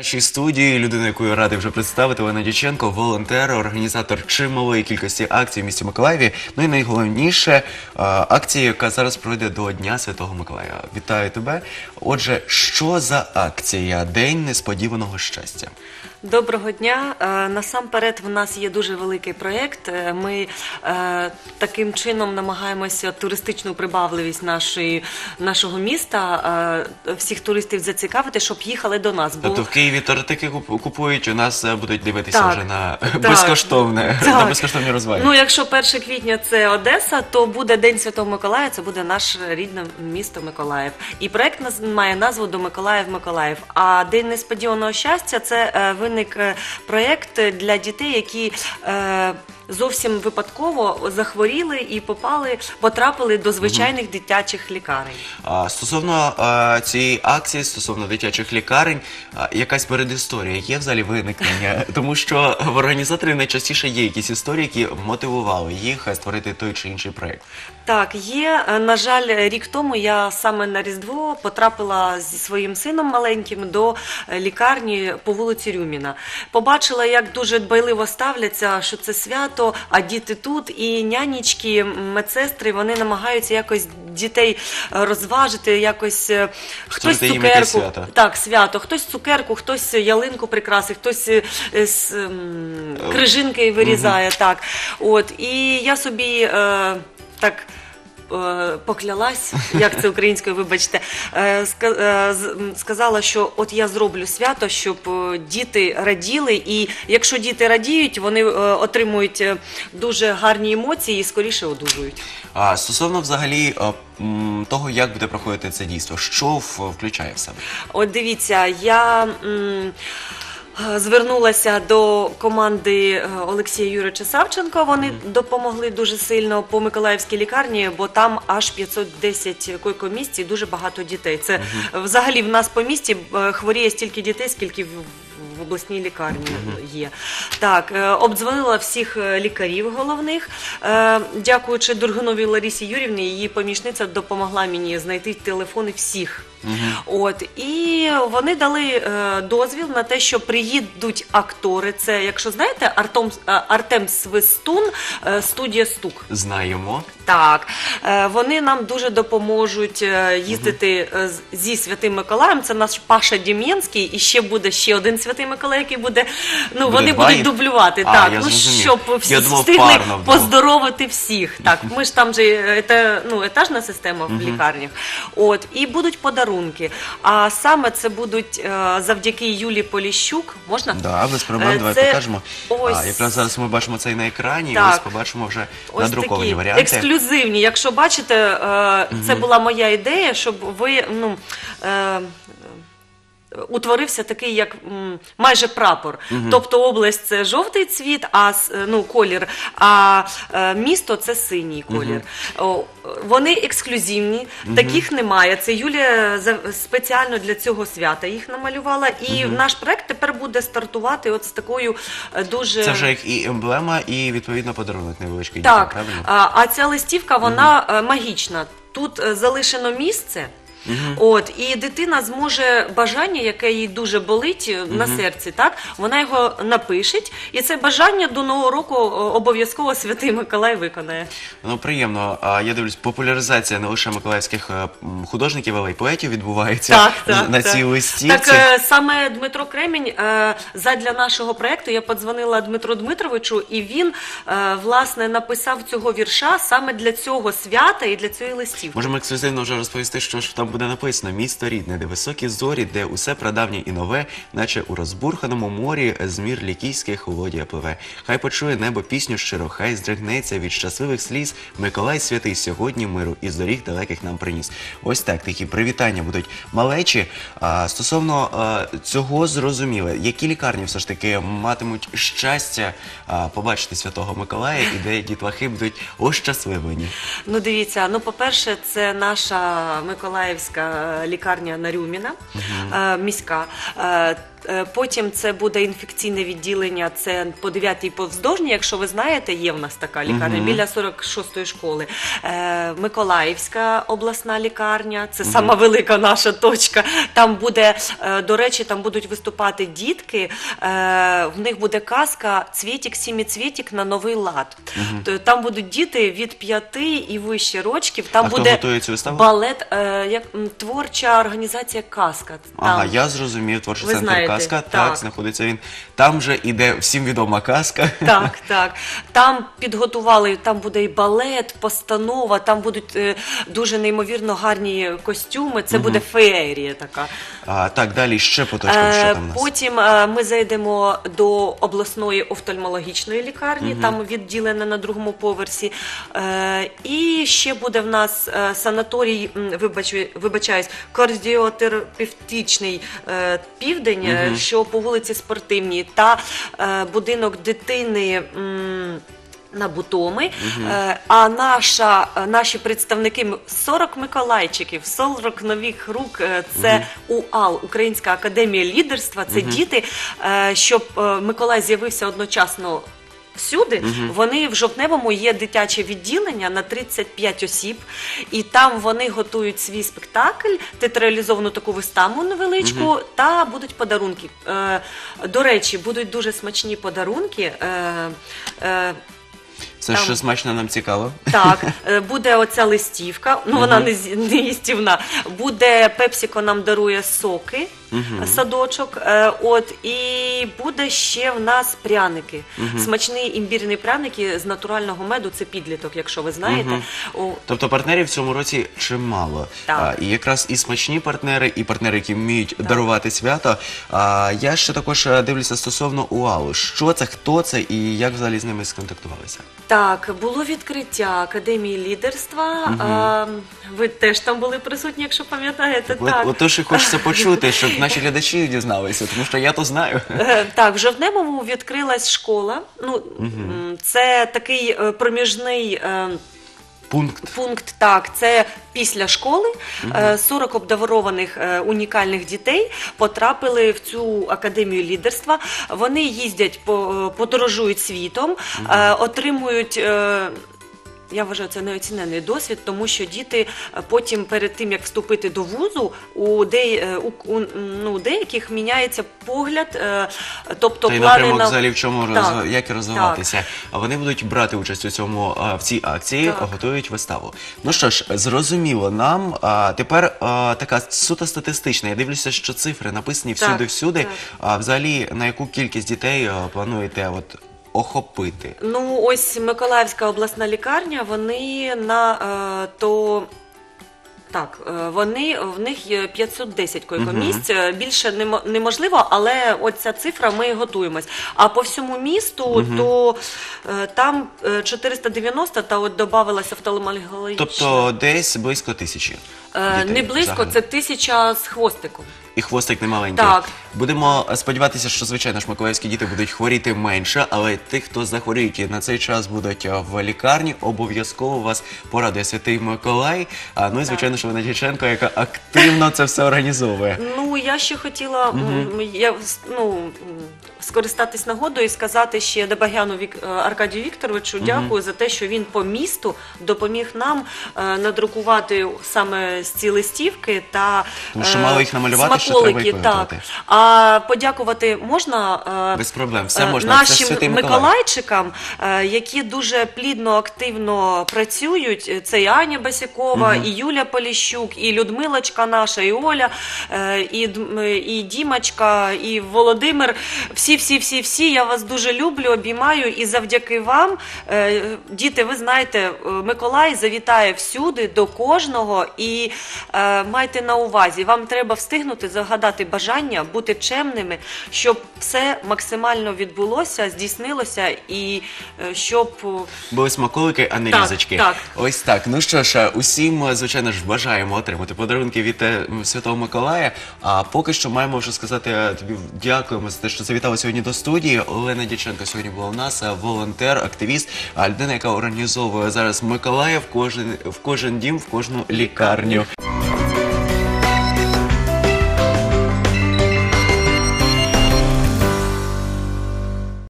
нашій студії людина, яку я радий вже представити, Олена Дяченко, волонтер, організатор чималої кількості акцій в місті Миколаєві. Ну і найголовніше е, акція, яка зараз пройде до Дня Святого Миколая. Вітаю тебе. Отже, що за акція? День несподіваного щастя. Доброго дня. Е, Насамперед, в нас є дуже великий проєкт. Е, Ми е, таким чином намагаємося туристичну прибавливість нашої, нашого міста, всіх туристів зацікавити, щоб їхали до нас. Бо Тобто в Києві тортики куп- купують, у нас будуть дивитися Так, вже на так, безкоштовне, так. на безкоштовні розваги. Ну, якщо 1 квітня це Одеса, то буде День Святого Миколая, це буде наше рідне місто Миколаїв. І проект наз- має назву до Миколаїв Миколаїв. А День несподіваного щастя це е, виник е, проект для дітей, які. е, Зовсім випадково захворіли і попали, потрапили до звичайних дитячих лікарень. А, Стосовно а, цієї акції, стосовно дитячих лікарень, а, якась передісторія є взагалі виникнення, тому що в організаторів найчастіше є якісь історії, які мотивували їх е, створити той чи інший проект. Так, є. На жаль, рік тому я саме на Різдво потрапила зі своїм сином маленьким до лікарні по вулиці Рюміна. Побачила, як дуже дбайливо ставляться, що це свято, а діти тут, і нянічки, медсестри, вони намагаються якось дітей е, розважити, якось е, хтось цукерку. свято. Так, свято, хтось цукерку, хтось ялинку прикрасить, хтось е, з ем, крижинки вирізає. Так, от і я собі е, так. Е, Поклялась, як це українською, вибачте, е, е, сказала, що от я зроблю свято, щоб діти раділи, і якщо діти радіють, вони отримують дуже гарні емоції і скоріше одужують. А стосовно взагалі того, як буде проходити це дійство, що включає в себе? От дивіться, я м, звернулася до команди е, Олексія Юрича Савченко. Вони допомогли дуже сильно по Миколаївській лікарні, бо там аж 510 койкомісць і дуже багато дітей. Це взагалі в нас по місті е, хворіє стільки дітей, скільки в. В обласній лікарні є так. е, Обдзвонила всіх лікарів головних. Дякуючи Дургуновій Ларісі Юрівні, її помічниця допомогла мені знайти телефони всіх. От і вони дали е, дозвіл на те, що приїдуть актори. Це, якщо знаєте, Артем, е, Артем Свистун, е, студія Стук. Знаємо. Так, е, вони нам дуже допоможуть е, їздити е, зі Святим Миколаєм. Це наш Паша Дім'янський, і ще буде ще один Святий Миколай, який буде. Ну Буде вони два будуть їх? дублювати. А, так, я ну зрозумів. щоб всі Я думав, встигли парно було. поздоровити всіх. Так, ми ж там же е, це, ну, етажна система в лікарнях. От і будуть подарунки. А саме це будуть е, завдяки Юлі Поліщук. Можна? Да, без проблем, Е, давай це покажемо. Ось А, якраз зараз ми бачимо це і на екрані, і Так. ось побачимо вже Ось надруковані такі варіанти. ексклюзивні. Якщо бачите, е, це була моя ідея, щоб ви ну. Е, Утворився такий, як м, майже прапор. Тобто область це жовтий цвіт, а е, ну, колір, а е, місто це синій колір. О, вони ексклюзивні, таких немає. Це Юлія спеціально для цього свята їх намалювала. І наш проект тепер буде стартувати от з такою е, дуже Це вже як і емблема, і відповідно подарунок невеличкий так, дітям, правильно? а, а ця листівка вона е, магічна. Тут залишено місце. От і дитина зможе бажання, яке їй дуже болить е, на серці, так вона його напишеть, і це бажання до нового року е, обов'язково святий Миколай виконає. Ну приємно. А я дивлюсь, популяризація не лише миколаївських е, художників, але й поетів відбувається Так, так, на так. цій листівці. Так саме Дмитро Кремінь задля нашого проекту я подзвонила Дмитру Дмитровичу, і він власне написав цього вірша саме для цього свята і для цієї листівки. Можемо ексклюзивно вже розповісти, що ж там буде написано: місто рідне, де високі зорі, де усе прадавнє і нове, наче у розбурханому морі змір лікійське холодія пливе. Хай почує небо пісню щиро, хай здригнеться від щасливих сліз. Миколай святий сьогодні миру із доріг далеких нам приніс. Ось так такі привітання будуть малечі. Стосовно цього зрозуміло, які лікарні все ж таки матимуть щастя побачити святого Миколая і де дітлахи будуть ощасливлені. Ну, дивіться, ну, по-перше, це наша Миколаївська лікарня Нарюміна, міська. Е, Потім це буде інфекційне відділення, це по 9-й повздовжній, якщо ви знаєте, є в нас така лікарня Мгм. біля 46-ї школи. Е, Миколаївська обласна лікарня, це сама велика наша точка. Там буде, е, до речі, там будуть виступати дітки. е, В них буде казка Цвітік, сіміцвітік на новий лад. То Там будуть діти від 5 і вище рочків. Там А буде виставу? балет, е, як творча організація Казка. Ага, я зрозумів, творчий Ви центр казка. Так, так. знаходиться він. Там же іде всім відома казка. Так, так. Там підготували, там буде і балет, постанова, там будуть е, дуже неймовірно гарні костюми. Це буде феєрія така. А, так, далі ще по точкам, що Е, там у нас? Потім е, ми зайдемо до обласної офтальмологічної лікарні, там відділена на другому поверсі. Е, І ще буде в нас е, санаторій, м, вибачу, вибачаюсь, кардіотерапевтичний е, південь, е, що по вулиці Спортивній, та е, будинок дитини. на Бутоми, Е, а наша, е, наші представники 40 Миколайчиків, 40 нових рук. Це УАЛ, Українська академія лідерства. Це діти, щоб Миколай з'явився одночасно. Всюди вони в жовтневому є дитяче відділення на 35 осіб, і там вони готують свій спектакль, театралізовану таку виставу невеличку, та будуть подарунки. Е, до речі, будуть дуже смачні подарунки. Е, е, Це там- що смачно нам цікаво. так, е, буде оця листівка, ну вона не, не їстівна. Буде Пепсіко нам дарує соки, садочок. е, От і буде ще в нас пряники. Смачні імбірні пряники з натурального меду. Це підліток, якщо ви знаєте. О, Тобто партнерів в цьому році чимало. Так. А, і якраз і смачні партнери, і партнери, які вміють дарувати свято. А, я ще також е, дивлюся стосовно УАЛу. Що це, хто це і як взагалі з ними сконтактувалися? Так, було відкриття академії лідерства. А, ви теж там були присутні, якщо пам'ятаєте. От, так. отож і хочеться почути, щоб наші глядачі дізналися, тому що я то знаю. Е, Так, в Жовтневому відкрилась школа. Ну, це такий е, проміжний. е, Пункт. Пункт так, це після школи Е, 40 обдарованих е, унікальних дітей потрапили в цю академію лідерства. Вони їздять подорожують світом, отримують. Я вважаю, це неоцінений досвід, тому що діти е, потім, перед тим як вступити до вузу, у, де, е, у, у ну, деяких міняється погляд, е, тобто Та й плани напрямок на взагалі в чому Так, роз... як розвиватися. А вони будуть брати участь у цьому а, в цій акції, Так. готують виставу. Ну що ж, зрозуміло нам. А тепер а, така суто статистична. Я дивлюся, що цифри написані Так, всюди-всюди. так. А взагалі на яку кількість дітей а, плануєте от охопити? Ну, ось Миколаївська обласна лікарня, вони на е, то. Так, е, вони в них є 510 койкомісць. Е, Більше немо- неможливо, але от ця цифра ми готуємось. А по всьому місту, то е, там е, 490, та от додавалася офтальмологічна. Тобто десь близько тисячі. Дітей не близько, загалом. це тисяча з хвостиком. І хвостик не маленький. Так. Будемо сподіватися, що звичайно ж миколаївські діти будуть хворіти менше, але тих, хто захворіють і на цей час будуть в лікарні, обов'язково вас порадує святий Миколай. А ну і звичайно, що вона Дяченко, яка активно це все організовує. Ну я ще хотіла м, я ну скористатись нагодою і сказати ще Дебагяну Вік е, Аркадію Вікторовичу дякую за те, що він по місту допоміг нам е, надрукувати саме з ці листівки та Тому що е, мало їх намалювати, їх так. А подякувати можна е, Без проблем, все е, можна. Нашим Миколайчикам, е, які дуже плідно, активно працюють. Це і Аня Басякова, і Юля Поліщук, і Людмилочка наша, і Оля, і, і Дімочка, і Володимир. Всі, всі, всі, всі. Я вас дуже люблю, обіймаю. І завдяки вам, діти, ви знаєте, Миколай завітає всюди до кожного. І майте на увазі, вам треба встигнути загадати бажання, бути чемними, щоб все максимально відбулося, здійснилося, і е, щоб е, Були смаколики, а не Так, різочки. так. Ось так. Ну що ж, усім, е, звичайно ж, бажаємо отримати подарунки від е, Святого Миколая. А поки що маємо вже сказати е, тобі дякуємо за те, що завітала сьогодні до студії. Олена Дяченко сьогодні була у нас, е, волонтер, активіст, а людина, яка організовує зараз Миколая в кожен в кожен дім, в кожну лікарню.